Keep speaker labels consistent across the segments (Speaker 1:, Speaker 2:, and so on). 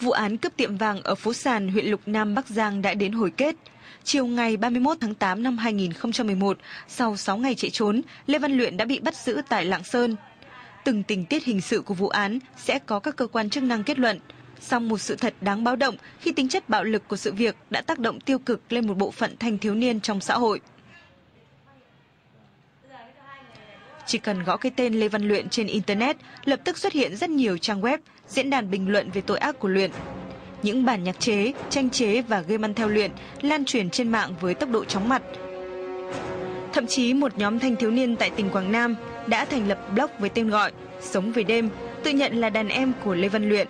Speaker 1: Vụ án cướp tiệm vàng ở phố Sàn, huyện Lục Nam, Bắc Giang đã đến hồi kết. Chiều ngày 31 tháng 8 năm 2011, sau 6 ngày chạy trốn, Lê Văn Luyện đã bị bắt giữ tại Lạng Sơn. Từng tình tiết hình sự của vụ án sẽ có các cơ quan chức năng kết luận. Song một sự thật đáng báo động khi tính chất bạo lực của sự việc đã tác động tiêu cực lên một bộ phận thanh thiếu niên trong xã hội. Chỉ cần gõ cái tên Lê Văn Luyện trên Internet, lập tức xuất hiện rất nhiều trang web, diễn đàn bình luận về tội ác của Luyện. Những bản nhạc chế, tranh chế và game ăn theo Luyện lan truyền trên mạng với tốc độ chóng mặt. Thậm chí một nhóm thanh thiếu niên tại tỉnh Quảng Nam đã thành lập blog với tên gọi Sống về đêm, tự nhận là đàn em của Lê Văn Luyện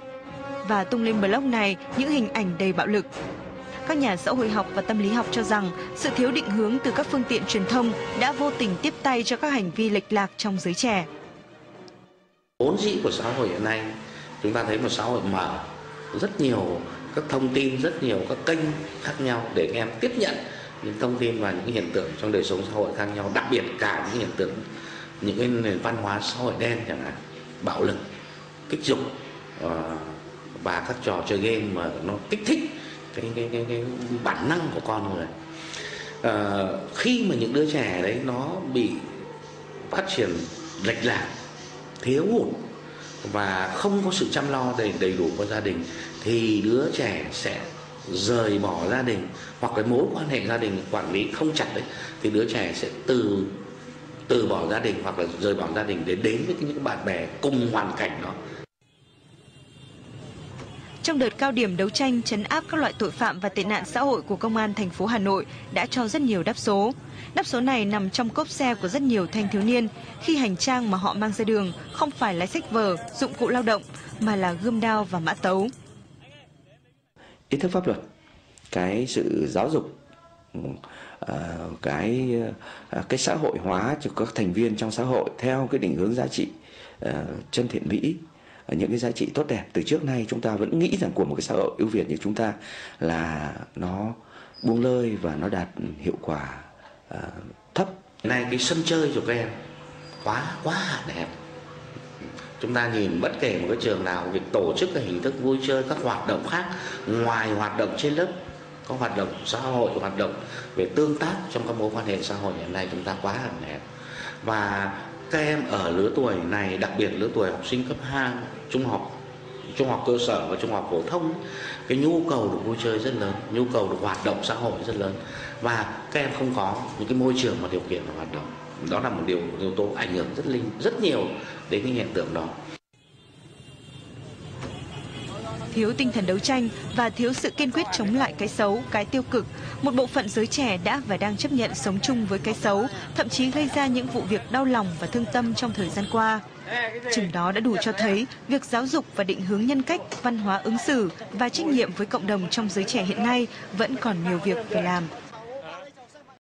Speaker 1: và tung lên blog này những hình ảnh đầy bạo lực. Các nhà xã hội học và tâm lý học cho rằng sự thiếu định hướng từ các phương tiện truyền thông đã vô tình tiếp tay cho các hành vi lệch lạc trong giới trẻ.
Speaker 2: Vốn dĩ của xã hội hiện nay, chúng ta thấy một xã hội mở, rất nhiều các thông tin, rất nhiều các kênh khác nhau để các em tiếp nhận những thông tin và những hiện tượng trong đời sống xã hội khác nhau, đặc biệt cả những hiện tượng những cái nền văn hóa xã hội đen chẳng hạn, bạo lực, kích dục ờ, và các trò chơi game mà nó kích thích cái cái cái, cái bản năng của con người à, ờ, khi mà những đứa trẻ đấy nó bị phát triển lệch lạc thiếu hụt và không có sự chăm lo đầy đầy đủ của gia đình thì đứa trẻ sẽ rời bỏ gia đình hoặc cái mối quan hệ gia đình quản lý không chặt đấy thì đứa trẻ sẽ từ từ bỏ gia đình hoặc là rời bỏ gia đình để đến với những bạn bè cùng hoàn cảnh đó
Speaker 1: trong đợt cao điểm đấu tranh chấn áp các loại tội phạm và tệ nạn xã hội của Công an thành phố Hà Nội đã cho rất nhiều đáp số. Đáp số này nằm trong cốp xe của rất nhiều thanh thiếu niên khi hành trang mà họ mang ra đường không phải là sách vở, dụng cụ lao động mà là gươm đao và mã tấu.
Speaker 3: Ý thức pháp luật, cái sự giáo dục ờ, cái ờ, cái xã hội hóa cho các thành viên trong xã hội theo cái định hướng giá trị ờ, chân thiện mỹ những cái giá trị tốt đẹp từ trước nay chúng ta vẫn nghĩ rằng của một cái xã hội ưu việt như chúng ta là nó buông lơi và nó đạt hiệu quả uh, thấp.
Speaker 2: Này cái sân chơi của các em quá quá đẹp. Chúng ta nhìn bất kể một cái trường nào việc tổ chức cái hình thức vui chơi các hoạt động khác ngoài hoạt động trên lớp có hoạt động xã hội hoạt động về tương tác trong các mối quan hệ xã hội hiện nay chúng ta quá hạn hẹp và các em ở lứa tuổi này, đặc biệt lứa tuổi học sinh cấp 2 trung học trung học cơ sở và trung học phổ thông cái nhu cầu được vui chơi rất lớn, nhu cầu được hoạt động xã hội rất lớn. Và các em không có những cái môi trường và điều kiện để hoạt động. Đó là một điều yếu tố ảnh hưởng rất linh, rất nhiều đến cái hiện tượng đó
Speaker 1: thiếu tinh thần đấu tranh và thiếu sự kiên quyết chống lại cái xấu, cái tiêu cực, một bộ phận giới trẻ đã và đang chấp nhận sống chung với cái xấu, thậm chí gây ra những vụ việc đau lòng và thương tâm trong thời gian qua. Chừng đó đã đủ cho thấy việc giáo dục và định hướng nhân cách, văn hóa ứng xử và trách nhiệm với cộng đồng trong giới trẻ hiện nay vẫn còn nhiều việc phải làm.